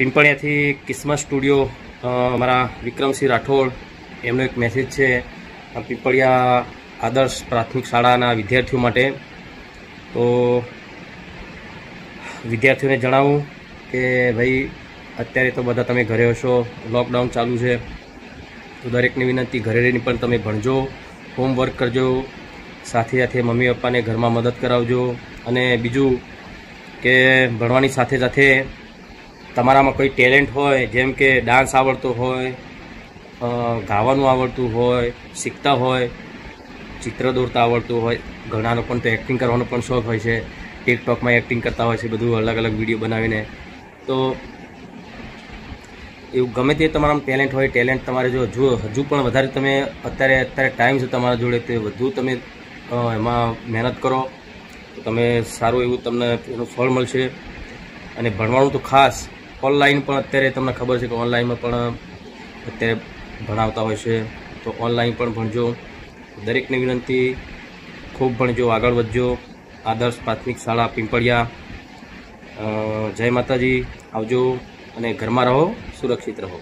પિંપળિયાથી કિસ્મત સ્ટુડિયો અમારા વિક્રમસિંહ રાઠોડ, એમનો એક મેસેજ છે પીપળિયા આદર્શ પ્રાથમિક શાળાના વિદ્યાર્થીઓ માટે. તો વિદ્યાર્થીઓને જણાવું કે ભાઈ, અત્યારે તો બધા તમે ઘરે હશો લોકડાઉન ચાલુ છે, તો દરેકને વિનંતી, ઘરે રહીને પણ તમે ભણજો હોમવર્ક કરજો, સાથે સાથે મમ્મી પપ્પાને ઘરમાં મદદ કરાવજો, અને બીજું કે ભણવાની સાથે સાથે તમારામાં કોઈ ટેલેન્ટ હોય, જેમ કે ડાન્સ આવડતો હોય ગાવાનું આવડતું હોય, શીખતા હોય, ચિત્ર દોરતા આવડતું હોય, ઘણાનો પણ તો એક્ટિંગ કરવાનો પણ શોખ હોય છે. ટિકટોકમાં એક્ટિંગ કરતા હોય છે, બધું અલગ અલગ વીડિયો બનાવીને. તો એવું ગમે તે તમારામાં ટેલેન્ટ હોય ટેલેન્ટ તમારે જો જો હજુ પણ વધારે તમે અત્યારે અત્યારે ટાઈમ છે તમારા જોડે, તે વધુ તમે એમાં મહેનત કરો. તો તમે સારું એવું તમને એનું ફળ મળશે. અને ભણવાનું તો ખાસ. ઓનલાઈન પણ અત્યારે તમને ખબર છે કે ઓનલાઈનમાં પણ અત્યારે ભણાવતા હોય છે. તો ઓનલાઈન પણ ભણજો. દરેકને વિનંતી, ખૂબ ભણજો, આગળ વધજો. આદર્શ પ્રાથમિક શાળા પિંપળિયા. જય માતાજી. આવજો અને ઘરમાં રહો, સુરક્ષિત રહો.